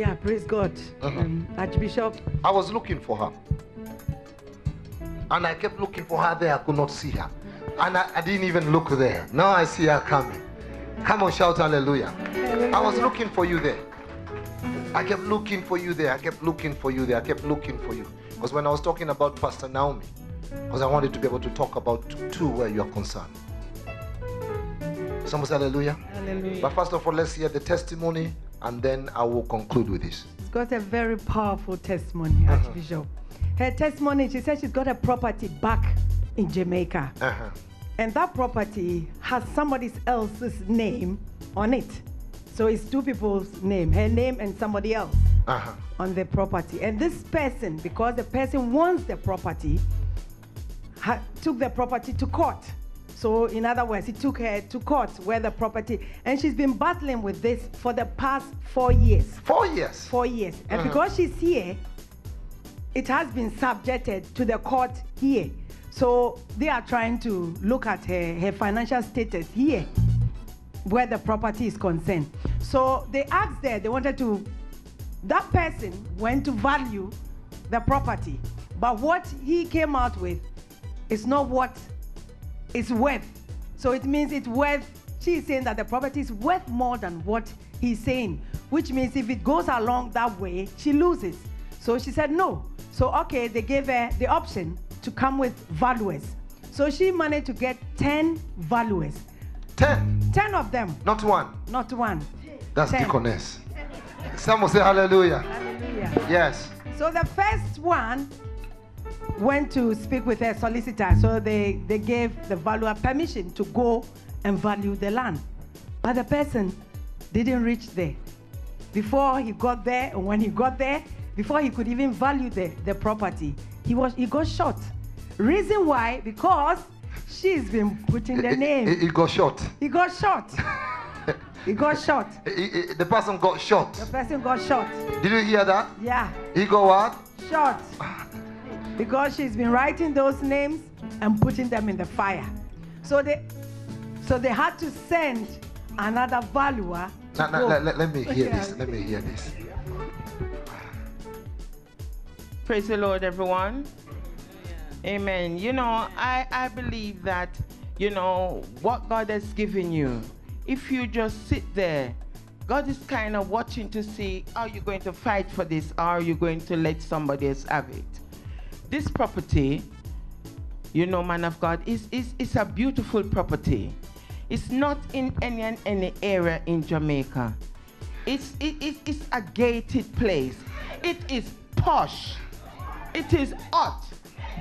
Yeah, praise God. Uh-huh. Um, Archbishop, I was looking for her. And I kept looking for her there. I could not see her. And I, I didn't even look there. Now I see her coming. Come on, shout hallelujah. I was looking for you there. I kept looking for you there. I kept looking for you there. I kept looking for you. Because when I was talking about Pastor Naomi, because I wanted to be able to talk about two where you are concerned. Someone say hallelujah. hallelujah. But first of all, let's hear the testimony and then I will conclude with this. She's got a very powerful testimony, Uh-huh. Archbishop. Her testimony, she said she's got a property back in Jamaica. Uh-huh. And that property has somebody else's name on it. So it's two people's name, her name and somebody else Uh-huh. on the property. And this person, because the person wants the property, ha- took the property to court. So, in other words, he took her to court where the property, and she's been battling with this for the past four years. Four years. Four years. And Uh-huh. because she's here, it has been subjected to the court here. So they are trying to look at her, her financial status here, where the property is concerned. So they asked there, they wanted to, that person went to value the property. But what he came out with is not what it's worth. So it means it's worth, she's saying that the property is worth more than what he's saying, which means if it goes along that way, she loses. So she said no. So, okay, they gave her the option to come with valuers. So she managed to get 10 valuers, Ten. 10 of them, Not one. not one. That's Ten. deaconess. Someone say hallelujah. Hallelujah. Yes. So the first one went to speak with a solicitor. So they, they gave the valuer permission to go and value the land. But the person didn't reach there. Before he got there, and when he got there, before he could even value the, the property, he was he got shot. Reason why? Because she's been putting the name. he, got shot. He got shot. he got shot. The person got shot. The person got shot. Did you hear that? Yeah. He got what? short because she's been writing those names and putting them in the fire. So they, so they had to send another valuer. to Now, now, let, let- let me hear Yeah. this. Let me hear this. Praise the Lord, everyone. Amen. You know, I, I believe that, you know, what God has given you, if you just sit there, God is kind of watching to see are you going to fight for this or are you going to let somebody else have it? This property, you know, man of God, is, is, is a beautiful property. It's not in any, and any area in Jamaica. It's, it, it, it's a gated place. It is posh. It is hot.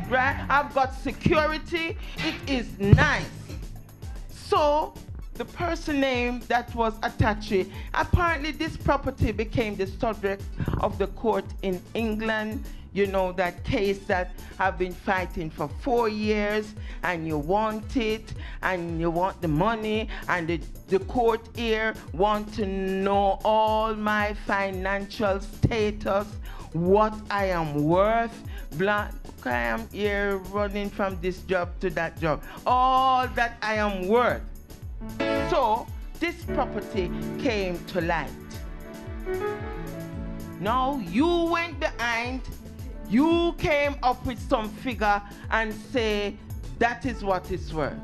Right? I've got security. It is nice. So the person name that was attached, apparently this property became the subject of the court in England. You know, that case that I've been fighting for four years and you want it and you want the money and the, the court here want to know all my financial status, what I am worth, blah, I am here running from this job to that job, all that I am worth. So this property came to light. Now you went behind, you came up with some figure and say that is what it's worth.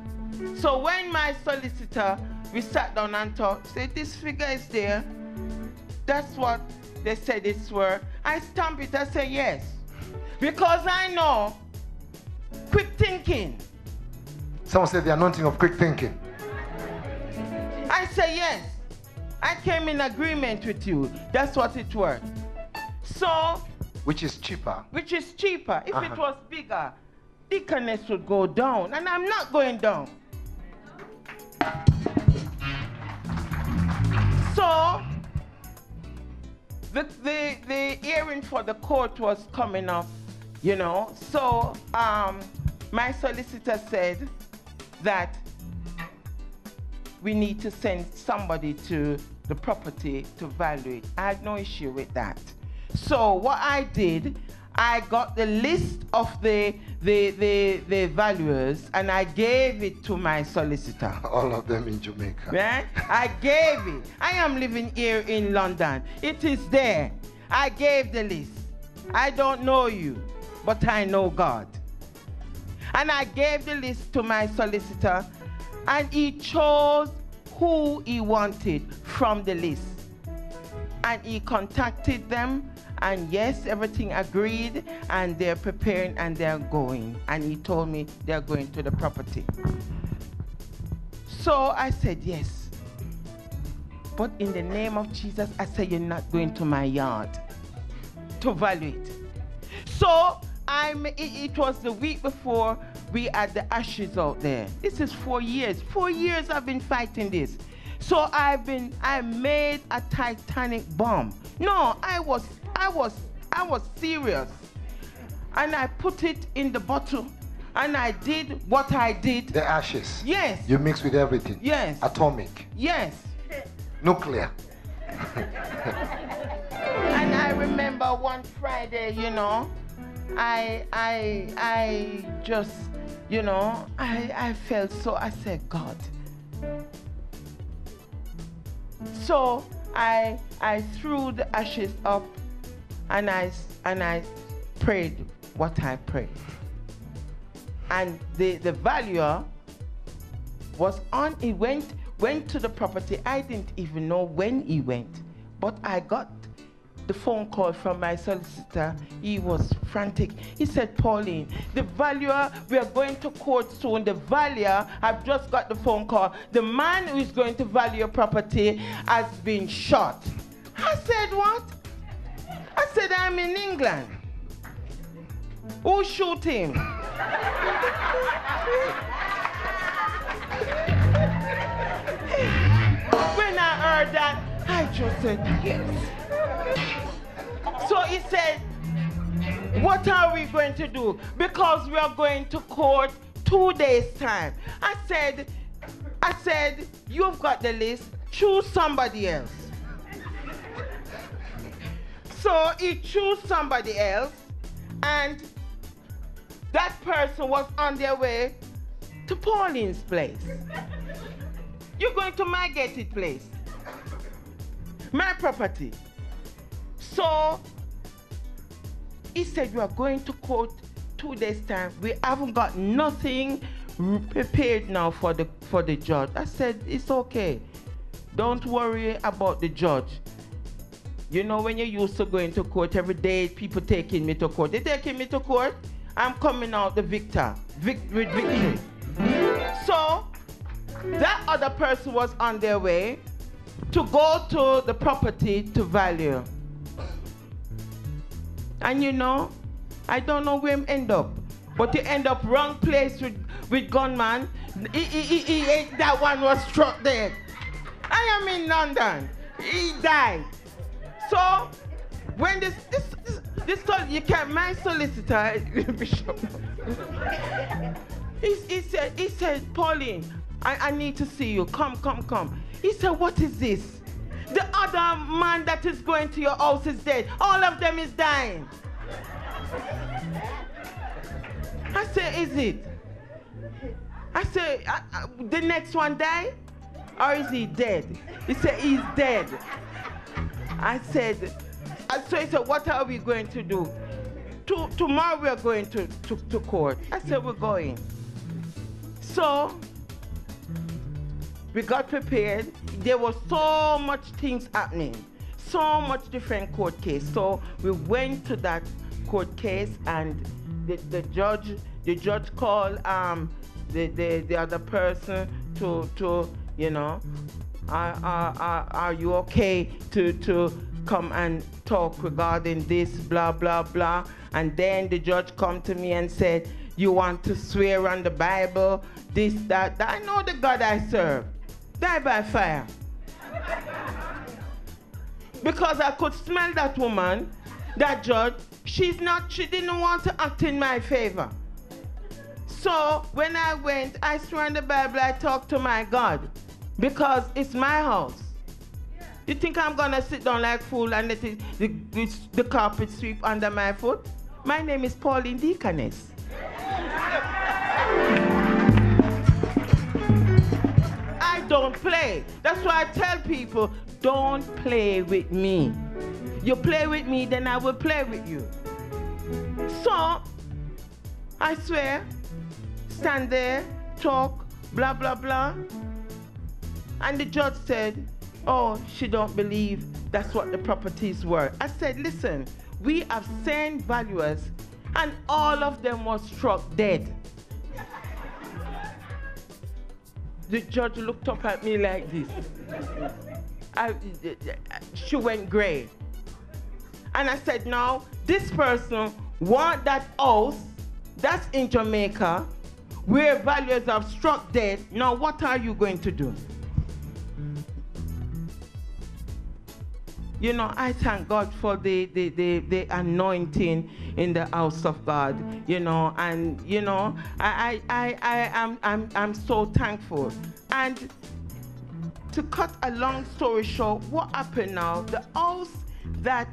So when my solicitor, we sat down and talked, say this figure is there, that's what they said it's worth. I stamp it, I say yes. Because I know quick thinking. Someone said the anointing of quick thinking. I say yes. I came in agreement with you. That's what it worth. So, Which is cheaper. which is cheaper. If Uh-huh. it was bigger, deaconess would go down, and I'm not going down. So, the, the, the hearing for the court was coming up, you know. So, um, my solicitor said that we need to send somebody to the property to value it. I had no issue with that. So what I did, I got the list of the, the, the, the valuers and I gave it to my solicitor. All of them in Jamaica. Right? I gave it. I am living here in London. It is there. I gave the list. I don't know you, but I know God. And I gave the list to my solicitor, and he chose who he wanted from the list. And he contacted them, and yes, everything agreed, and they're preparing and they're going. And he told me they're going to the property. So I said, yes. But in the name of Jesus, I said, you're not going to my yard to value it. So I'm, it, it was the week before we had the ashes out there. This is four years. Four years I've been fighting this. So I've been, I made a Titanic bomb. No, I was, I was, I was serious. And I put it in the bottle and I did what I did. The ashes. Yes. You mix with everything. Yes. Atomic. Yes. Nuclear. And I remember one Friday, you know, I I I just, you know, I I felt so I said, God. So I I threw the ashes up and I and I prayed what I prayed. And the the valuer was on he went went to the property i didn't even know when he went but i got the phone call from my solicitor he was frantic. He said pauline the valuer we are going to court soon the valuer i've just got the phone call. The man who is going to value your property has been shot. I said what? I said i'm in england. Who shoot him? When I heard that, I just said, yes. So he said, what are we going to do? Because we are going to court two days time. I said, I said, you've got the list, choose somebody else. So he chose somebody else, and that person was on their way to Pauline's place. You're going to my gated place. My property. So he said we are going to court two days time. We haven't got nothing prepared now for the for the judge. I said it's okay. Don't worry about the judge. You know when you're used to going to court every day, people taking me to court. They taking me to court. I'm coming out the victor, vic- with victory. So that other person was on their way to go to the property to value. And you know, I don't know where him end up, but he end up wrong place with, with gunman. He, he, he, he, he- that one was struck dead. I am in London. He died. So when this this this, this sol- you can my solicitor Bishop. He, he said, he said, Pauline, I, I need to see you. Come, come, come. He said, what is this? The other man that is going to your house is dead. All of them is dying. I said, is it? I said, "Uh, uh, the next one die? Or is he dead? He said, he's dead. I said, uh, so he said, what are we going to do? To, tomorrow we are going to, to, to court. I said, we're going. So we got prepared. There was so much things happening, so much different court case. So we went to that court case, and the, the judge the judge called um, the, the the other person to to you know, are, are, are, you okay to to come and talk regarding this blah blah blah and then the judge come to me and said you want to swear on the bible this that, that. i know the god i serve die by fire because i could smell that woman that judge she's not she didn't want to act in my favor so when i went i swear on the bible i talked to my god because it's my house you think I'm gonna sit down like fool and let the, the, the carpet sweep under my foot? My name is Pauline Deaconess. Don't play. That's why I tell people don't play with me. You play with me, then I will play with you. So, I swear, stand there, talk, blah, blah, blah. And the judge said, oh, she don't believe that's what the properties were. I said, listen, we have sent valuers and all of them were struck dead. The judge looked up at me like this. I, she went gray. And I said, now, this person want that house that's in Jamaica where values have struck dead. Now, what are you going to do? You know, I thank God for the, the, the, the anointing in the house of God, you know, and, you know, I, I, I, I am, I'm, I'm so thankful. And to cut a long story short, what happened now? The house that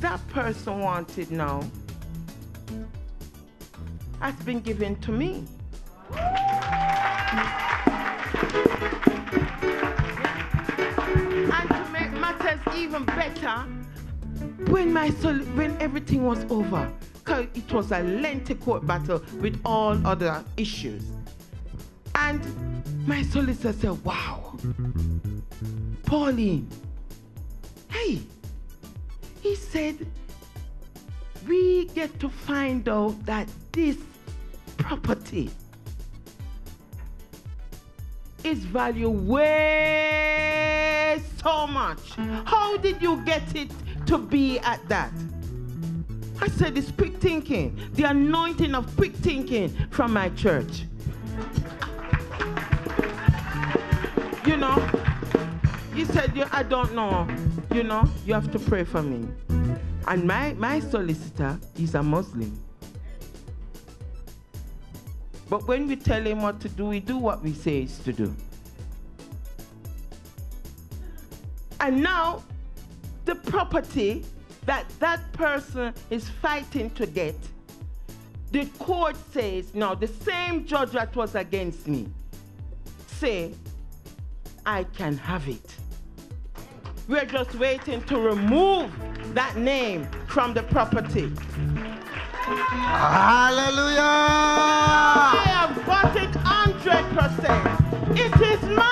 that person wanted now has been given to me. Even better, when my sol- when everything was over, because it was a lengthy court battle with all other issues. And my solicitor said, Wow, Pauline, hey, he said, we get to find out that this property is valued way so much. How did you get it to be at that? I said it's quick thinking, the anointing of quick thinking from my church. You know, he said, I don't know. You know, you have to pray for me. And my, my solicitor is a Muslim. But when we tell him what to do, we do what we say is to do. And now, the property that that person is fighting to get, the court says, now the same judge that was against me, say, I can have it. We're just waiting to remove that name from the property. Hallelujah! I have got it 100%. It is mine.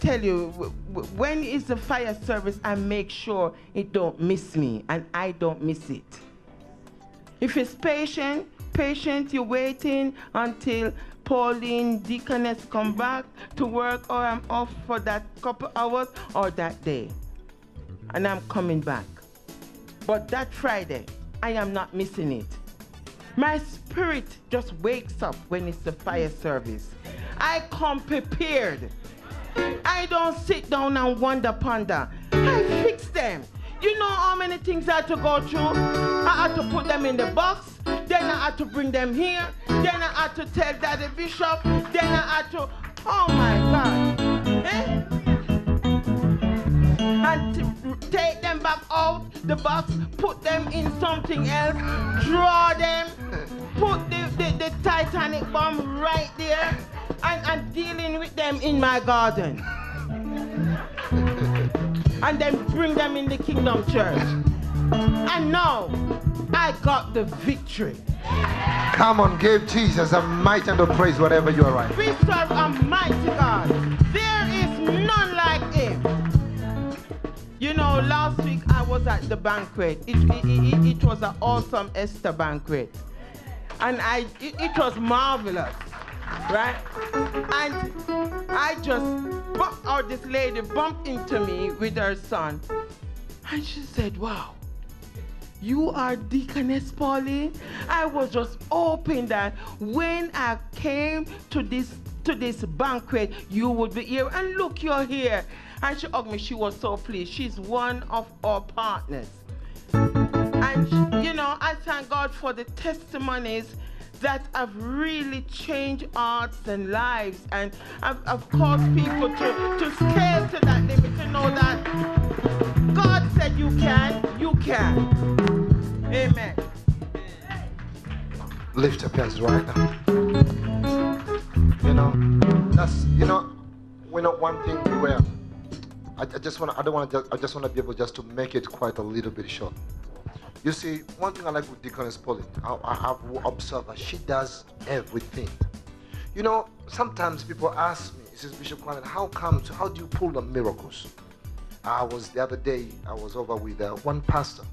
Tell you, when it's the fire service, I make sure it don't miss me and I don't miss it. If it's patient, patient, you're waiting until Pauline Deaconess come back to work or I'm off for that couple hours or that day. And I'm coming back. But that Friday, I am not missing it. My spirit just wakes up when it's the fire service. I come prepared. I don't sit down and wonder ponder. I fix them. You know how many things I had to go through? I had to put them in the box, then I had to bring them here, then I had to tell Daddy Bishop, then I had to, oh my God. Eh? and take them back out the box, put them in something else, draw them, put the, the, the Titanic bomb right there, and, and dealing with them in my garden. and then bring them in the Kingdom Church. And now I got the victory. Come on, give Jesus a mighty and a praise whatever you are right. We serve a mighty God. There is none like him. You know, last week I was at the banquet. It, it, it, it was an awesome Esther banquet. And I, it, it was marvelous, right? And I just, bumped, or this lady bumped into me with her son. And she said, wow, you are Deaconess Pauline. I was just hoping that when I came to this to this banquet, you would be here. And look, you're here. And she hugged me. She was so pleased. She's one of our partners. And you know, I thank God for the testimonies that have really changed hearts and lives and have, have caused people to, to scale to that limit to know that God said you can, you can. Amen. Lift your hands right now. You know, that's you know, we're not one thing where I, I just want to, I don't want to, I just want to be able just to make it quite a little bit short. You see, one thing I like with Deaconess Pauline, I, I have observed that she does everything. You know, sometimes people ask me, says Bishop Climate, how comes, how do you pull the miracles? I was the other day, I was over with uh, one pastor.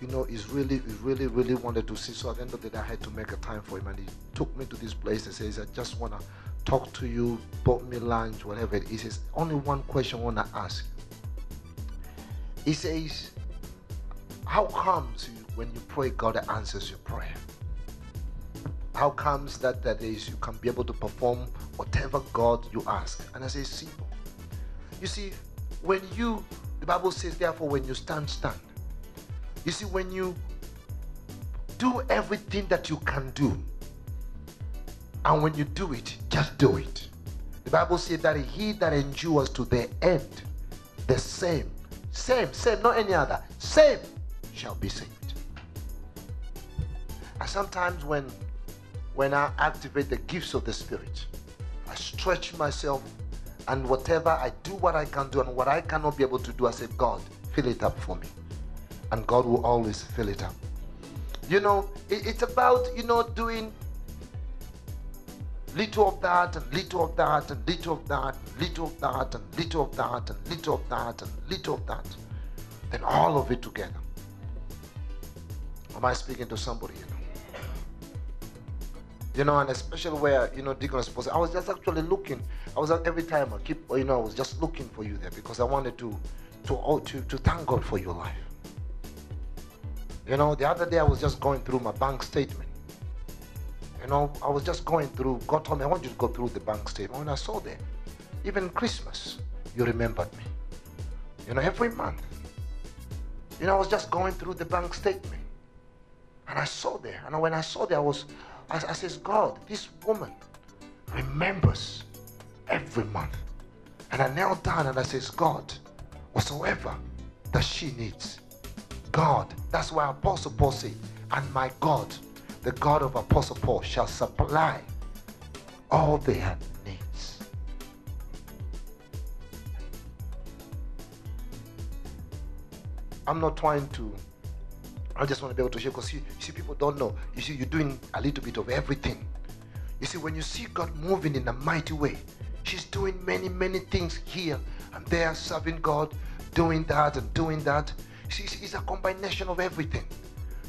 You know, he's really, he really, really wanted to see. So at the end of the day, I had to make a time for him, and he took me to this place and says, "I just wanna talk to you, bought me lunch, whatever it is." He says, "Only one question I wanna ask." He says, "How comes you, when you pray, God answers your prayer? How comes that that is you can be able to perform whatever God you ask?" And I say, "Simple. You see, when you, the Bible says, therefore, when you stand, stand." You see, when you do everything that you can do, and when you do it, just do it. The Bible says that he that endures to the end, the same, same, same, not any other, same shall be saved. And sometimes when when I activate the gifts of the Spirit, I stretch myself and whatever I do what I can do and what I cannot be able to do, I say, God, fill it up for me and God will always fill it up. You know, it, it's about, you know, doing little of that and little of that and little of that, little of that and little of that and little of that and little of that. Then all of it together. Am I speaking to somebody, you know? You know, and especially where, you know, Deacon was supposed I was just actually looking. I was every time I keep, you know, I was just looking for you there because I wanted to, to, oh, to, to thank God for your life. You know, the other day I was just going through my bank statement. You know, I was just going through, God told me, I want you to go through the bank statement. When I saw there, even Christmas, you remembered me. You know, every month. You know, I was just going through the bank statement. And I saw there. And when I saw there, I was, I, I says, God, this woman remembers every month. And I knelt down and I says, God, whatsoever that she needs, God. That's why Apostle Paul said, and my God, the God of Apostle Paul, shall supply all their needs. I'm not trying to, I just want to be able to share because you, you see, people don't know. You see, you're doing a little bit of everything. You see, when you see God moving in a mighty way, she's doing many, many things here and there, serving God, doing that and doing that. See, it's a combination of everything.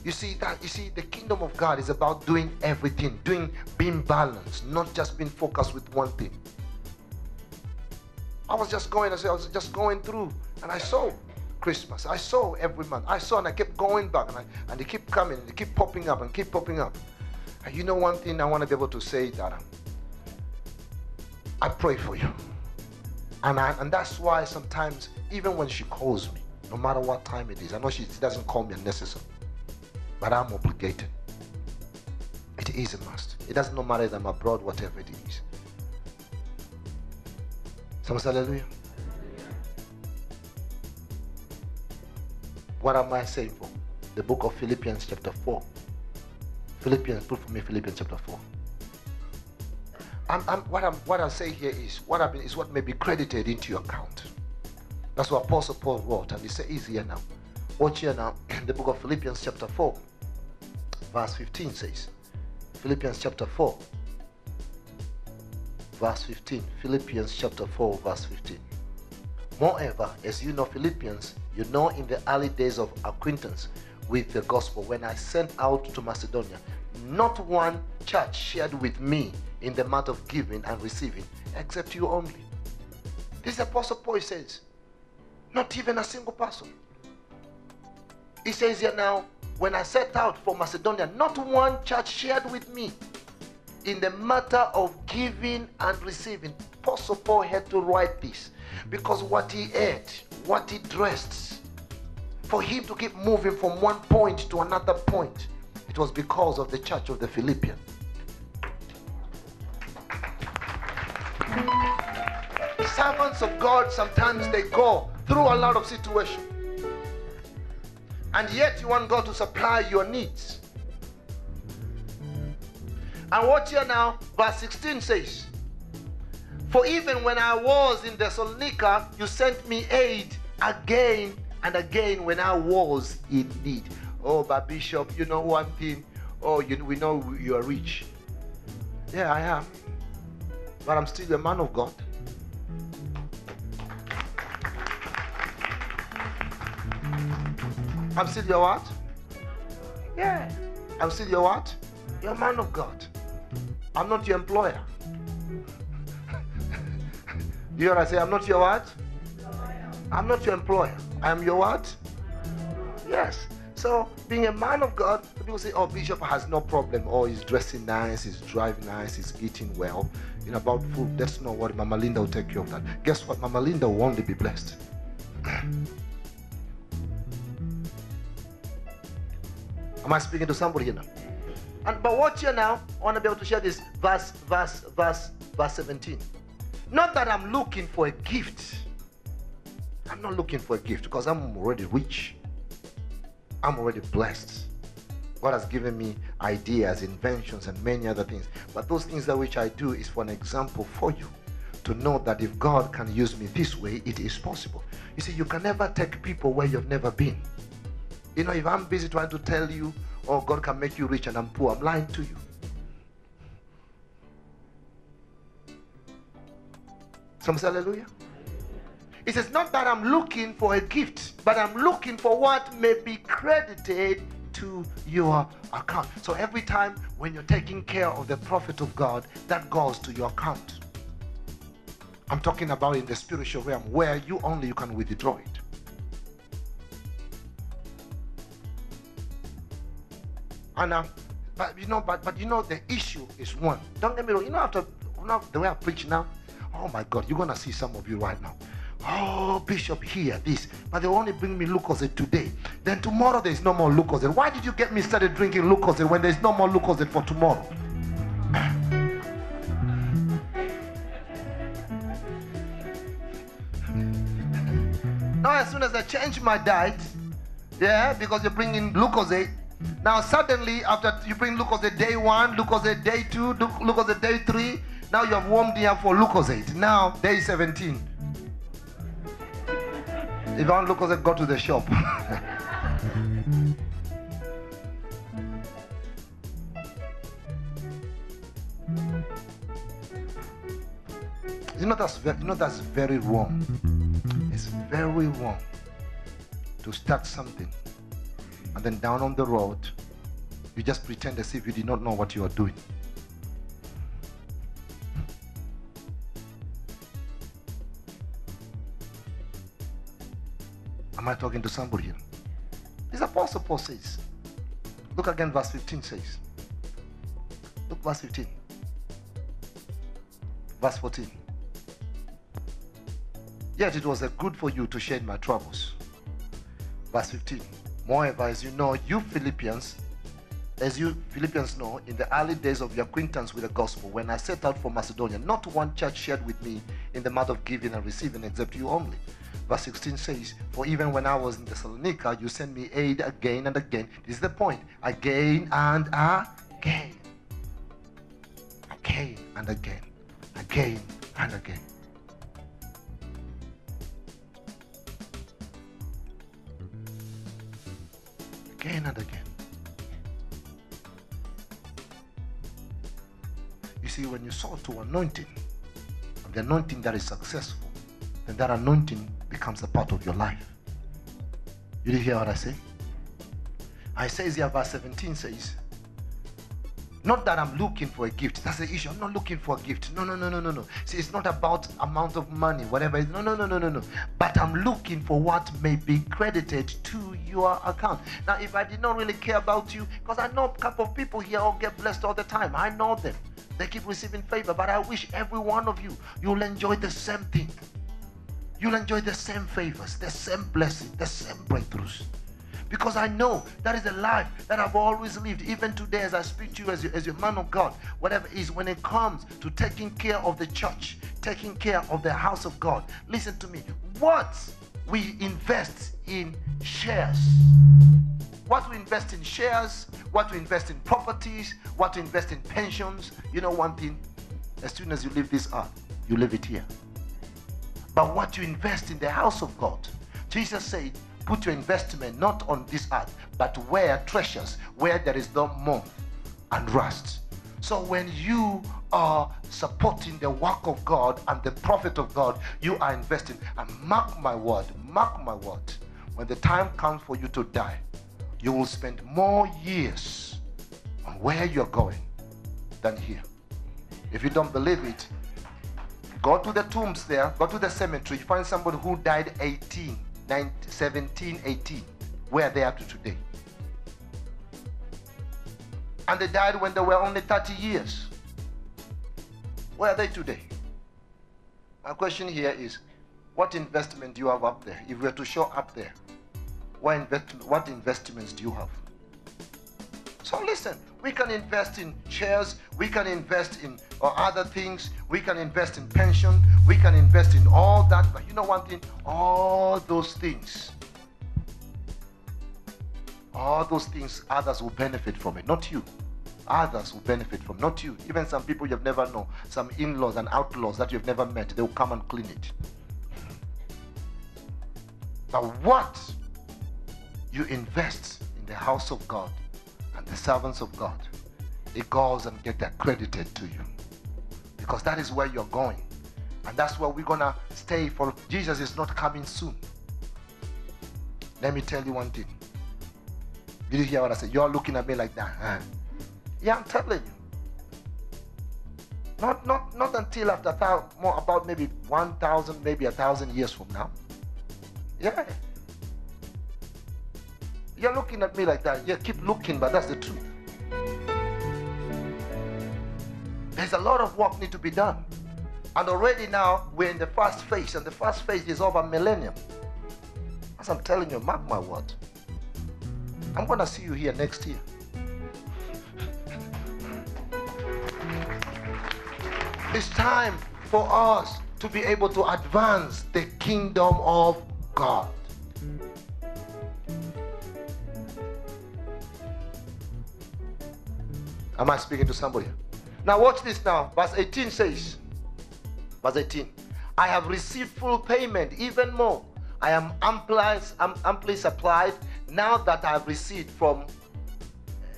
You see that you see the kingdom of God is about doing everything, doing being balanced, not just being focused with one thing. I was just going, I was just going through, and I saw Christmas. I saw every month. I saw, and I kept going back, and, I, and they keep coming, they keep popping up, and keep popping up. And you know one thing I want to be able to say that I pray for you, and I, and that's why sometimes even when she calls me, no matter what time it is. I know she doesn't call me unnecessary, but I'm obligated. It is a must. It doesn't matter if I'm abroad, whatever it is. Someone say hallelujah. What am I saying for? The book of Philippians chapter 4. Philippians, put for me Philippians chapter 4. I'm, I'm, what, I'm, what I'm saying here is what I've been, is what may be credited into your account. That's what Apostle Paul wrote, and he said, Easy here now. Watch here now. the book of Philippians, chapter 4, verse 15 says, Philippians chapter 4, verse 15. Philippians chapter 4, verse 15. Moreover, as you know Philippians, you know in the early days of acquaintance with the gospel, when I sent out to Macedonia, not one church shared with me in the matter of giving and receiving, except you only. This Apostle Paul says, not even a single person. He says here now, when I set out for Macedonia, not one church shared with me in the matter of giving and receiving. Apostle Paul had to write this because what he ate, what he dressed, for him to keep moving from one point to another point, It was because of the church of the Philippians. Servants of God sometimes they go through a lot of situations. And yet you want God to supply your needs. And watch here now, verse 16 says, For even when I was in Thessalonica, you sent me aid again and again when I was in need. Oh, but Bishop, you know one thing. Oh, you, we know you are rich. Yeah, I am. But I'm still a man of God. I'm still your what? Yeah. I'm still your what? You're a man of God. I'm not your employer. you hear what I say? I'm not your what? I'm not your employer. I'm your what? Yes. So being a man of God, people say, oh, Bishop has no problem. Oh, he's dressing nice, he's driving nice, he's eating well. You know, about food, that's not what Mama Linda will take care of that. Guess what? Mama Linda will only be blessed. Am I speaking to somebody here now? And but watch here now. I want to be able to share this verse, verse, verse, verse 17. Not that I'm looking for a gift. I'm not looking for a gift because I'm already rich. I'm already blessed. God has given me ideas, inventions, and many other things. But those things that which I do is for an example for you to know that if God can use me this way, it is possible. You see, you can never take people where you've never been. You know, if I'm busy trying to tell you, oh, God can make you rich and I'm poor, I'm lying to you. Some say hallelujah. It says, not that I'm looking for a gift, but I'm looking for what may be credited to your account. So every time when you're taking care of the prophet of God, that goes to your account. I'm talking about in the spiritual realm where you only you can withdraw it. Uh, but you know, but but you know, the issue is one. Don't get me wrong. You know, after you know, the way I preach now, oh my God, you're gonna see some of you right now. Oh, Bishop, here this, but they only bring me Lucozade today. Then tomorrow there's no more Lucozade. Why did you get me started drinking Lucozade when there's no more Lucozade for tomorrow? now, as soon as I change my diet, yeah, because you're bringing Lucozade, now suddenly after you bring Lucozade day one, Lucozade day two, Lucozade day three, now you have warmed me up for Lucozade. Now day 17. If I want Lucozade, go to the shop. you know that's very, you know that's very wrong. It's very wrong to start something and then down on the road, you just pretend as if you did not know what you are doing. Am I talking to somebody here? This Apostle Paul says. Look again, verse 15 says. Look, verse 15. Verse 14. Yet it was a good for you to share in my troubles. Verse 15. Moreover, as you know, you Philippians, as you Philippians know, in the early days of your acquaintance with the gospel, when I set out for Macedonia, not one church shared with me in the matter of giving and receiving except you only. Verse 16 says, For even when I was in Thessalonica, you sent me aid again and again. This is the point. Again and again. Again and again. Again and again. again and again. You see, when you saw to anointing, the anointing that is successful, then that anointing becomes a part of your life. You did hear what I say? I says here, verse 17 says, not that I'm looking for a gift. That's the issue. I'm not looking for a gift. No, no, no, no, no, no. See, it's not about amount of money, whatever. No, no, no, no, no, no. But I'm looking for what may be credited to your account. Now, if I did not really care about you, because I know a couple of people here all get blessed all the time. I know them. They keep receiving favor. But I wish every one of you, you'll enjoy the same thing. You'll enjoy the same favors, the same blessing, the same breakthroughs. Because I know that is a life that I've always lived. Even today, as I speak to you as, your, as your man of God, whatever is, when it comes to taking care of the church, taking care of the house of God, listen to me. What we invest in shares, what we invest in shares, what we invest in properties, what we invest in pensions. You know one thing, as soon as you leave this earth, you leave it here. But what you invest in the house of God, Jesus said, put your investment not on this earth, but where treasures, where there is no moth and rust. So when you are supporting the work of God and the prophet of God, you are investing. And mark my word, mark my word, when the time comes for you to die, you will spend more years on where you're going than here. If you don't believe it, go to the tombs there, go to the cemetery, you find somebody who died 18, 19, 17, 18, where they are to today. And they died when they were only 30 years. Where are they today? My question here is what investment do you have up there? If we were to show up there, what, invest- what investments do you have? So listen, we can invest in shares, we can invest in or other things, we can invest in pension, we can invest in all that. But you know one thing? All those things, all those things, others will benefit from it, not you. Others will benefit from, not you. Even some people you've never known, some in-laws and outlaws that you've never met, they will come and clean it. But what you invest in the house of God and the servants of God, it goes and get accredited to you. Because that is where you're going. And that's where we're gonna stay for Jesus is not coming soon. Let me tell you one thing. Did you hear what I said? You're looking at me like that. Huh? Yeah, I'm telling you. Not not not until after more about maybe one thousand, maybe a thousand years from now. Yeah. You're looking at me like that. Yeah, keep looking, but that's the truth. There's a lot of work need to be done. And already now we're in the first phase, and the first phase is over millennium. As I'm telling you, mark my word. I'm gonna see you here next year. It's time for us to be able to advance the kingdom of God. Am I speaking to somebody? Now, watch this now. Verse 18 says, Verse 18, I have received full payment, even more. I am amply, am amply supplied now that I have received from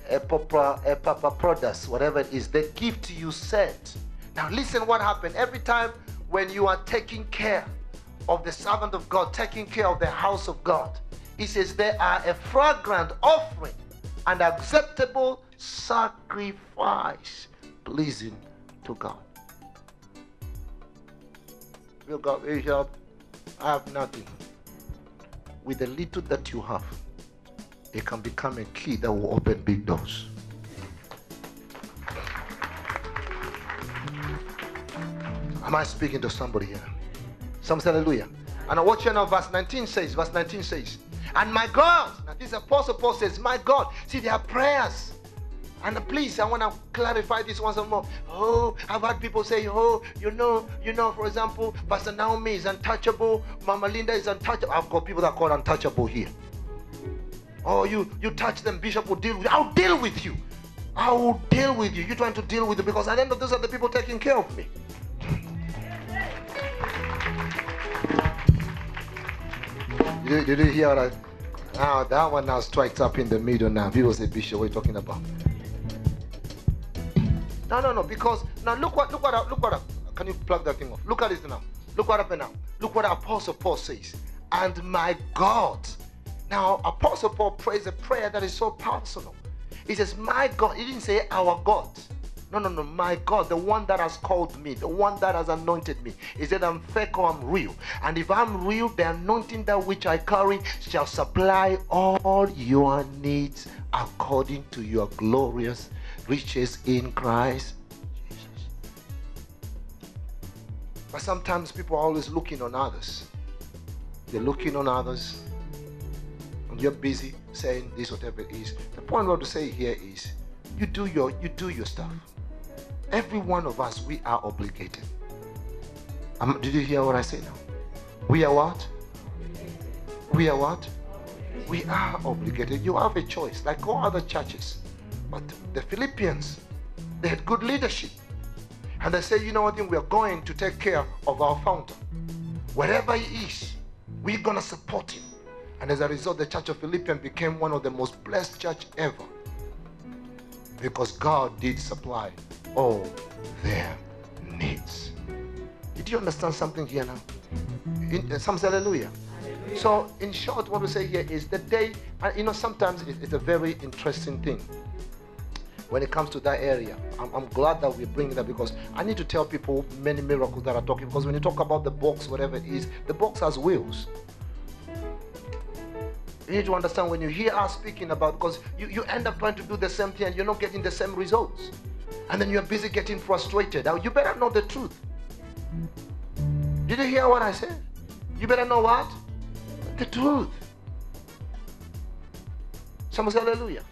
Epaphroditus, whatever it is, the gift you sent. Now, listen what happened. Every time when you are taking care of the servant of God, taking care of the house of God, he says, They are a fragrant offering, an acceptable sacrifice, pleasing to God. Will God, Bishop, I have nothing. With the little that you have, it can become a key that will open big doors. Am I speaking to somebody here? Some say hallelujah. And watch you now, verse 19 says, verse 19 says, and my God, now this apostle Paul says, my God, see, there are prayers. And please, I want to clarify this once more. Oh, I've had people say, oh, you know, you know, for example, Pastor Naomi is untouchable, Mama Linda is untouchable. I've got people that call untouchable here. Oh, you you touch them, Bishop will deal with you. I'll deal with you. I will deal with you. You're trying to deal with it because at the end of those are the people taking care of me. Did, did you hear that? Now that one now strikes up in the middle now. People say, Bishop, what are you talking about? No, no, no. Because now look what, look what, look what. Can you plug that thing off? Look at this now. Look what happened now. Look what Apostle Paul says. And my God. Now Apostle Paul prays a prayer that is so personal. He says, My God. He didn't say our God. No, no, no. My God, the one that has called me, the one that has anointed me. He said, I'm fake or I'm real. And if I'm real, the anointing that which I carry shall supply all your needs according to your glorious riches in Christ Jesus. But sometimes people are always looking on others. They're looking on others. And you're busy saying this, whatever it is. The point I want to say here is you do your you do your stuff. Every one of us, we are obligated. Um, did you hear what I say now? We are what? We are what? We are obligated. You have a choice, like all other churches. But the Philippians, they had good leadership. And they said, you know what, we are going to take care of our founder. Wherever he is, we're going to support him. And as a result, the church of Philippians became one of the most blessed church ever. Because God did supply all their needs. Did you understand something here now? In, uh, some say hallelujah. So, in short, what we say here is the day, and you know, sometimes it, it's a very interesting thing when it comes to that area. I'm, I'm glad that we're bringing that because I need to tell people many miracles that are talking. Because when you talk about the box, whatever it is, the box has wheels. You need to understand when you hear us speaking about because you, you end up trying to do the same thing and you're not getting the same results. And then you're busy getting frustrated. Now you better know the truth. Did you hear what I said? You better know what? The truth. Someone say hallelujah.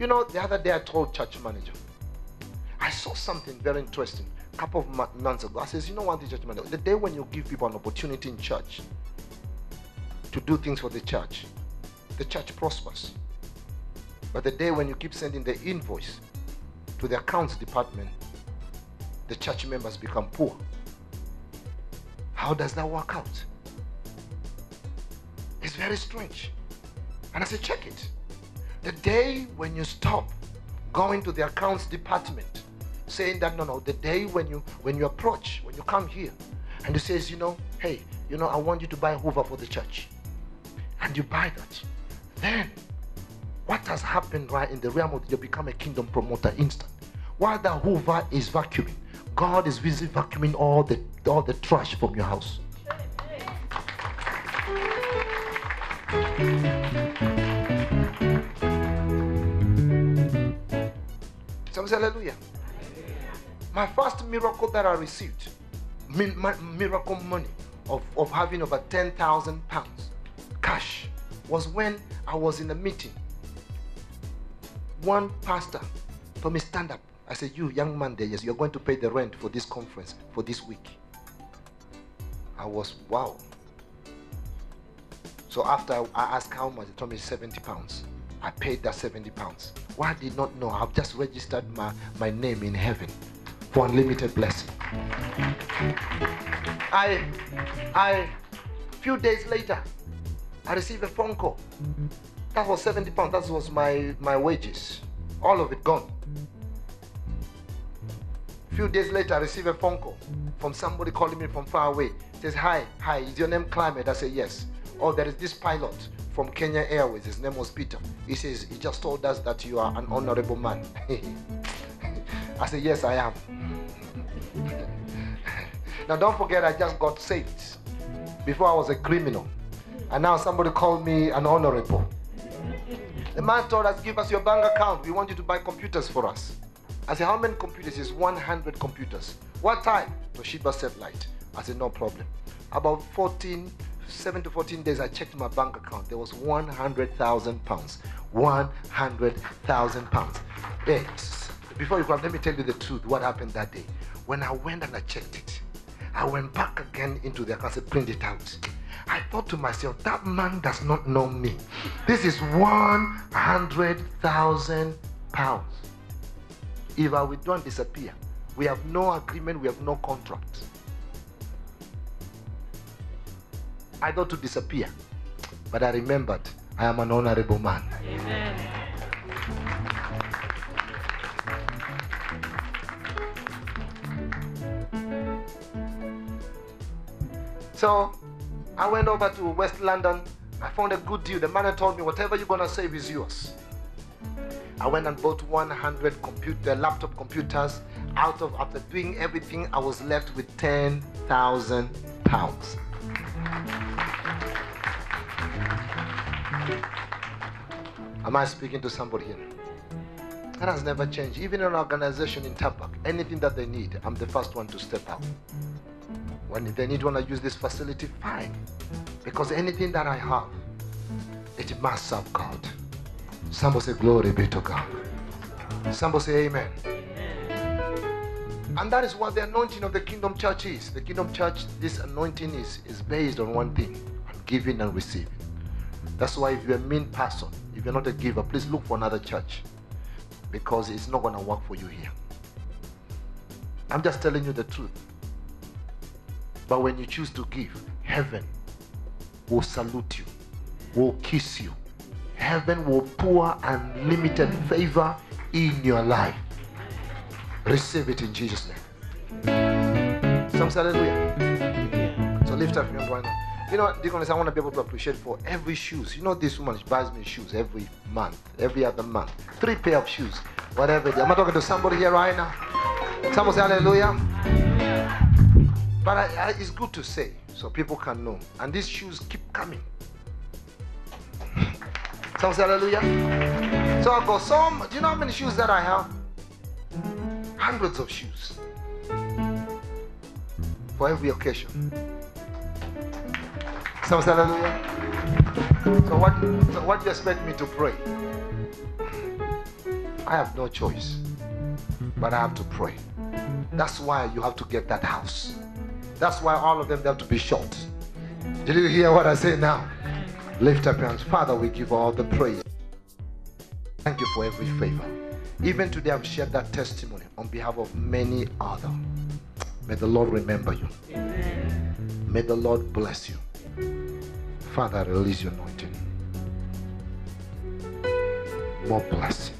You know, the other day I told church manager, I saw something very interesting a couple of months ago. I says, you know what, the church manager, the day when you give people an opportunity in church to do things for the church, the church prospers. But the day when you keep sending the invoice to the accounts department, the church members become poor. How does that work out? It's very strange. And I said, check it. The day when you stop going to the accounts department, saying that no, no, the day when you when you approach, when you come here, and he says, you know, hey, you know, I want you to buy a Hoover for the church, and you buy that, then what has happened right in the realm of you become a kingdom promoter instant. While the Hoover is vacuuming, God is busy vacuuming all the all the trash from your house. Somebody say hallelujah. My first miracle that I received, miracle money of, of having over 10,000 pounds cash, was when I was in a meeting. One pastor told me, Stand up. I said, You, young man, there, yes, you're going to pay the rent for this conference for this week. I was, wow. So after I asked how much, he told me 70 pounds. I paid that 70 pounds. Why I did not know? I've just registered my, my name in heaven for unlimited blessing. I, I, few days later, I received a phone call. That was 70 pounds. That was my, my wages. All of it gone. Few days later, I received a phone call from somebody calling me from far away. Says, hi, hi, is your name Climate? I say, yes. Oh, there is this pilot from Kenya Airways. His name was Peter. He says, he just told us that you are an honorable man. I said, yes, I am. now, don't forget, I just got saved. Before I was a criminal. And now somebody called me an honorable. The man told us, give us your bank account. We want you to buy computers for us. I said, how many computers? Is 100 computers. What time? Toshiba satellite. I said, no problem. About 14, 7 to 14 days, I checked my bank account. There was 100,000 pounds. 100,000 pounds. Yes. Before you go, let me tell you the truth. What happened that day? When I went and I checked it, I went back again into the account and print it out. I thought to myself, that man does not know me. This is 100,000 pounds. If I and disappear, we have no agreement, we have no contract. I thought to disappear, but I remembered I am an honorable man. Amen. So I went over to West London. I found a good deal. The man told me, whatever you're gonna save is yours. I went and bought 100 computer uh, laptop computers. Out of after doing everything, I was left with 10,000 pounds. Am I speaking to somebody here? That has never changed. Even an organization in Tabak, anything that they need, I'm the first one to step up. When they need want to use this facility, fine. Because anything that I have, it must serve God. Somebody say, Glory be to God. Somebody say, Amen. And that is what the anointing of the kingdom church is. The kingdom church, this anointing is, is based on one thing on giving and receiving. That's why if you're a mean person, if you're not a giver, please look for another church because it's not going to work for you here. I'm just telling you the truth. But when you choose to give, heaven will salute you, will kiss you. Heaven will pour unlimited favor in your life. Receive it in Jesus' name. Some say hallelujah. So lift up your hand right now. You know Deaconess, I want to be able to appreciate for every shoes. You know this woman buys me shoes every month, every other month. Three pair of shoes, whatever. I'm I talking to somebody here right now? Someone say hallelujah. But I, I, it's good to say so people can know. And these shoes keep coming. Someone say hallelujah. So I've got some. Do you know how many shoes that I have? Hundreds of shoes. For every occasion. Someone hallelujah. So what, so what do you expect me to pray? I have no choice. But I have to pray. That's why you have to get that house. That's why all of them have to be shot. Did you hear what I say now? Lift up your hands. Father, we give all the praise. Thank you for every favor. Even today, I've shared that testimony on behalf of many other. May the Lord remember you. May the Lord bless you. Father, release your anointing. More blessing.